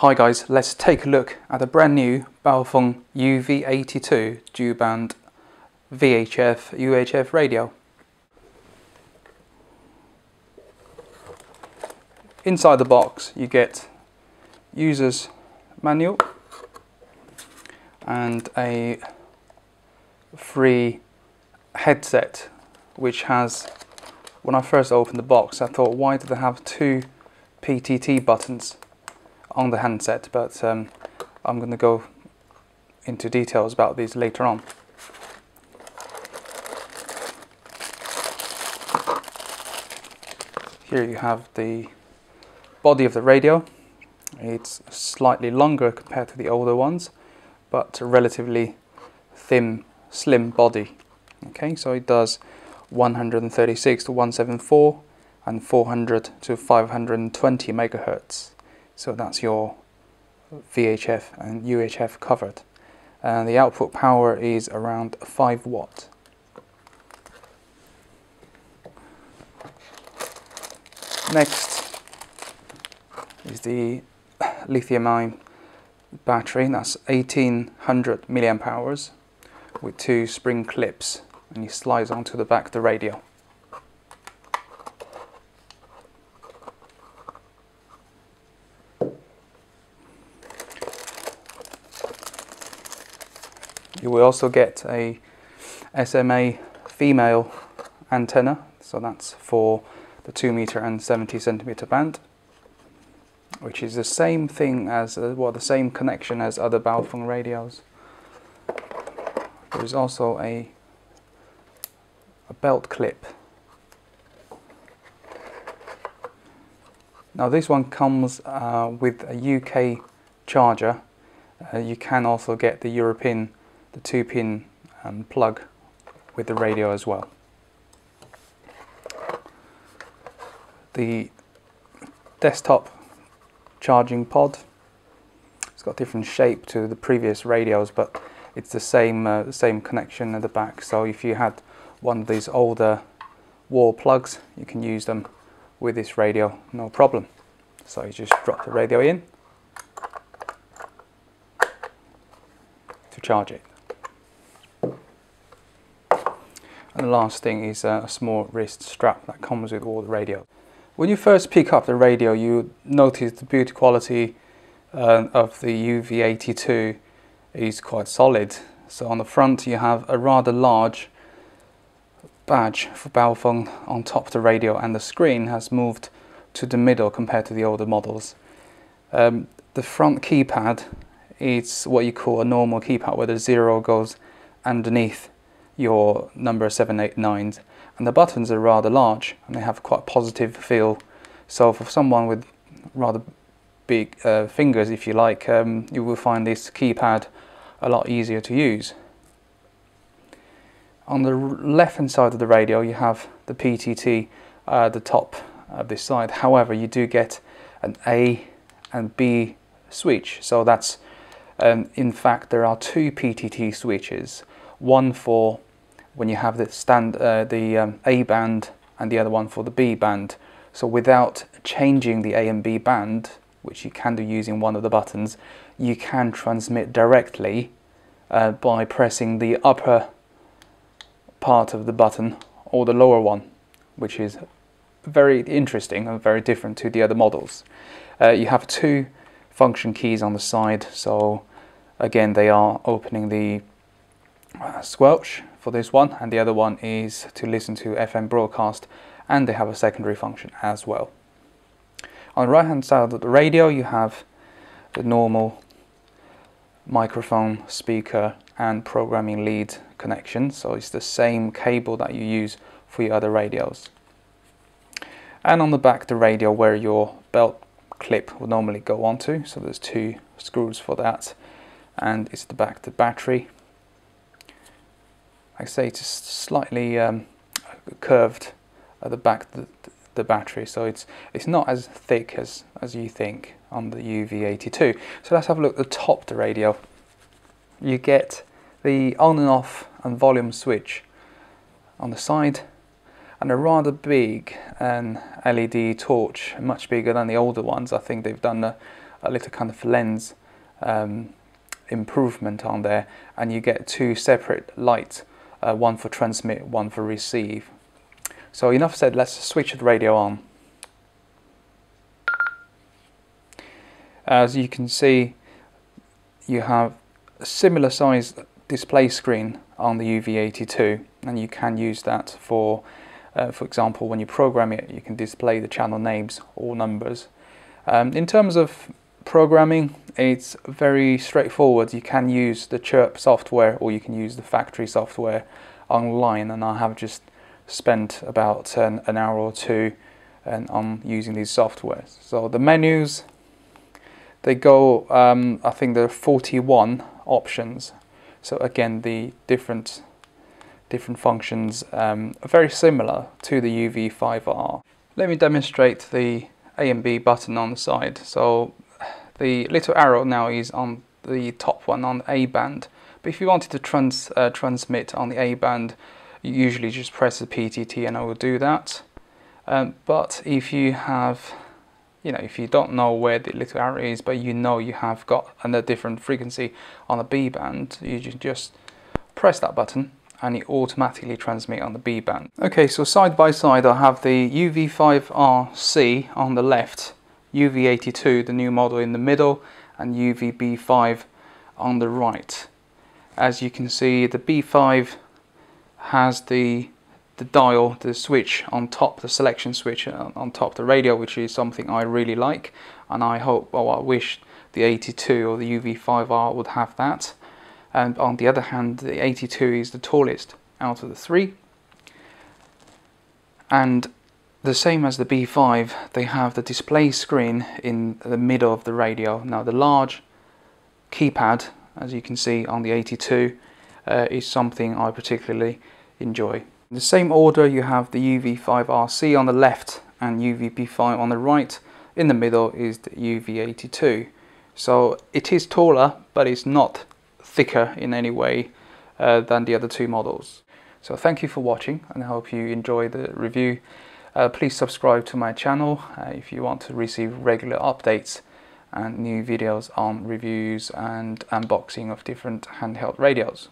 Hi guys, let's take a look at the brand new Baofeng UV82 dual band VHF UHF radio. Inside the box you get user's manual and a free headset which has when I first opened the box I thought why do they have two PTT buttons on the handset but um, I'm going to go into details about these later on. Here you have the body of the radio. It's slightly longer compared to the older ones but a relatively thin, slim body. Okay, so it does 136 to 174 and 400 to 520 megahertz. So that's your VHF and UHF covered. And the output power is around 5 watt. Next is the lithium ion battery, that's 1800 milliamp hours with two spring clips and you slide onto the back of the radio. You will also get a SMA female antenna, so that's for the 2 meter and 70 centimeter band, which is the same thing as, uh, well, the same connection as other Baofeng radios. There's also a, a belt clip. Now this one comes uh, with a UK charger. Uh, you can also get the European the two pin um, plug with the radio as well. The desktop charging pod, it's got a different shape to the previous radios but it's the same, uh, same connection at the back so if you had one of these older wall plugs you can use them with this radio no problem. So you just drop the radio in to charge it. And the last thing is a small wrist strap that comes with all the radio. When you first pick up the radio, you notice the build quality uh, of the UV82 is quite solid. So on the front you have a rather large badge for Baofeng on top of the radio and the screen has moved to the middle compared to the older models. Um, the front keypad is what you call a normal keypad where the zero goes underneath your number 789s and the buttons are rather large and they have quite a positive feel. So for someone with rather big uh, fingers if you like um, you will find this keypad a lot easier to use. On the left hand side of the radio you have the PTT uh, the top of this side however you do get an A and B switch. So that's um, in fact there are two PTT switches one for when you have the stand uh, the um, A band and the other one for the B band. So without changing the A and B band, which you can do using one of the buttons, you can transmit directly uh, by pressing the upper part of the button or the lower one, which is very interesting and very different to the other models. Uh, you have two function keys on the side, so again they are opening the uh, squelch for this one and the other one is to listen to FM broadcast and they have a secondary function as well. On the right hand side of the radio you have the normal microphone, speaker and programming lead connection so it's the same cable that you use for your other radios. And on the back the radio where your belt clip would normally go onto so there's two screws for that and it's the back the battery I say it's slightly um, curved at the back the, the battery. So it's it's not as thick as as you think on the UV82 so let's have a look at the top of the radio. You get the on and off and volume switch on the side and a rather big LED torch much bigger than the older ones. I think they've done a, a little kind of lens um, improvement on there. And you get two separate lights uh, one for transmit one for receive. So enough said let's switch the radio on. As you can see you have a similar size display screen on the UV82 and you can use that for uh, for example when you program it you can display the channel names or numbers. Um, in terms of programming it's very straightforward. You can use the chirp software or you can use the factory software online and I have just spent about an, an hour or two and on using these softwares. So the menus they go um, I think there are 41 options. So again the different different functions um, are very similar to the UV5R let me demonstrate the A and B button on the side. So the little arrow now is on the top one on the A band. But if you wanted to trans, uh, transmit on the A band, you usually just press the PTT and I will do that. Um, but if you have, you know, if you don't know where the little arrow is, but you know you have got a different frequency on the B band, you just press that button and it automatically transmit on the B band. Okay, so side by side I have the UV5RC on the left UV82, the new model in the middle, and UVB5 on the right. As you can see, the B5 has the the dial, the switch on top, the selection switch uh, on top the radio, which is something I really like, and I hope, well, I wish the 82 or the UV5R would have that. And on the other hand, the 82 is the tallest out of the three. And the same as the B5, they have the display screen in the middle of the radio. Now the large keypad, as you can see on the 82, uh, is something I particularly enjoy. In the same order you have the UV5RC on the left and UVB5 on the right. In the middle is the UV82. So it is taller, but it's not thicker in any way uh, than the other two models. So thank you for watching and I hope you enjoy the review. Uh, please subscribe to my channel uh, if you want to receive regular updates and new videos on reviews and unboxing of different handheld radios.